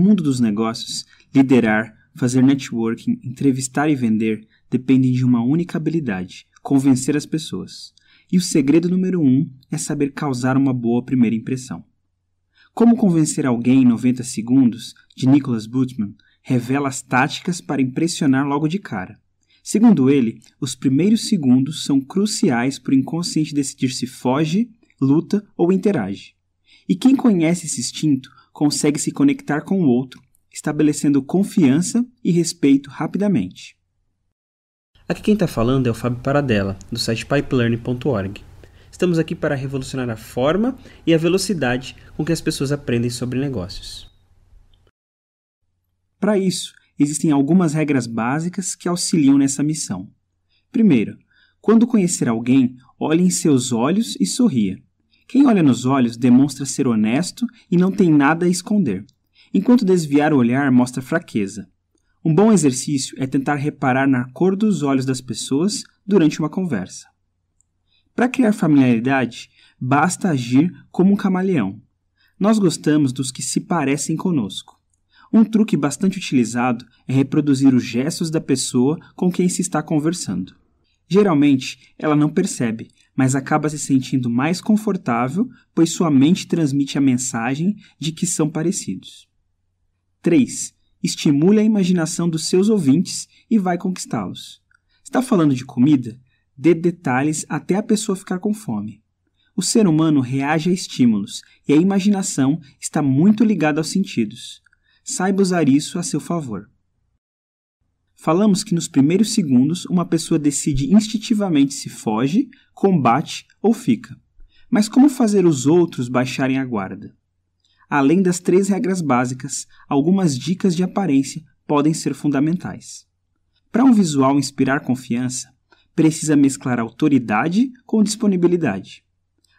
mundo dos negócios, liderar, fazer networking, entrevistar e vender dependem de uma única habilidade: convencer as pessoas. E o segredo número um é saber causar uma boa primeira impressão. Como convencer alguém em 90 segundos, de Nicholas Butman, revela as táticas para impressionar logo de cara. Segundo ele, os primeiros segundos são cruciais para o inconsciente decidir se foge, luta ou interage. E quem conhece esse instinto consegue se conectar com o outro, estabelecendo confiança e respeito rapidamente. Aqui quem está falando é o Fábio Paradella, do site pipelearning.org. Estamos aqui para revolucionar a forma e a velocidade com que as pessoas aprendem sobre negócios. Para isso, existem algumas regras básicas que auxiliam nessa missão. Primeiro, quando conhecer alguém, olhe em seus olhos e sorria. Quem olha nos olhos demonstra ser honesto e não tem nada a esconder, enquanto desviar o olhar mostra fraqueza. Um bom exercício é tentar reparar na cor dos olhos das pessoas durante uma conversa. Para criar familiaridade, basta agir como um camaleão. Nós gostamos dos que se parecem conosco. Um truque bastante utilizado é reproduzir os gestos da pessoa com quem se está conversando. Geralmente, ela não percebe, mas acaba se sentindo mais confortável, pois sua mente transmite a mensagem de que são parecidos. 3. Estimule a imaginação dos seus ouvintes e vai conquistá-los. Está falando de comida? Dê detalhes até a pessoa ficar com fome. O ser humano reage a estímulos e a imaginação está muito ligada aos sentidos saiba usar isso a seu favor. Falamos que nos primeiros segundos uma pessoa decide instintivamente se foge, combate ou fica. Mas como fazer os outros baixarem a guarda? Além das três regras básicas, algumas dicas de aparência podem ser fundamentais. Para um visual inspirar confiança, precisa mesclar autoridade com disponibilidade.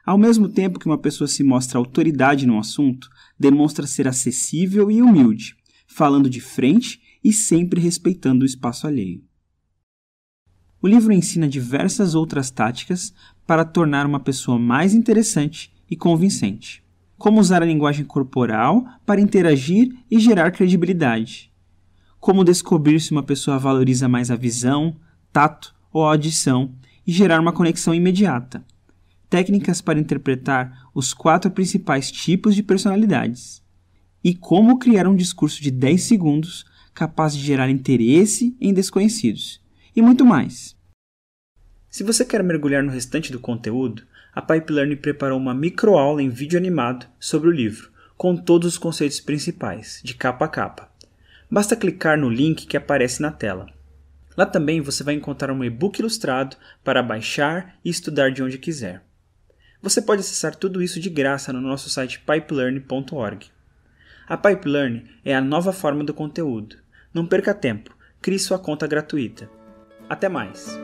Ao mesmo tempo que uma pessoa se mostra autoridade no assunto, demonstra ser acessível e humilde, falando de frente e sempre respeitando o espaço alheio. O livro ensina diversas outras táticas para tornar uma pessoa mais interessante e convincente. Como usar a linguagem corporal para interagir e gerar credibilidade. Como descobrir se uma pessoa valoriza mais a visão, tato ou audição e gerar uma conexão imediata técnicas para interpretar os quatro principais tipos de personalidades e como criar um discurso de 10 segundos capaz de gerar interesse em desconhecidos, e muito mais. Se você quer mergulhar no restante do conteúdo, a Pipelearn preparou uma microaula em vídeo animado sobre o livro, com todos os conceitos principais, de capa a capa. Basta clicar no link que aparece na tela. Lá também você vai encontrar um e-book ilustrado para baixar e estudar de onde quiser. Você pode acessar tudo isso de graça no nosso site pipelearn.org. A Pipelearn é a nova forma do conteúdo. Não perca tempo, crie sua conta gratuita. Até mais!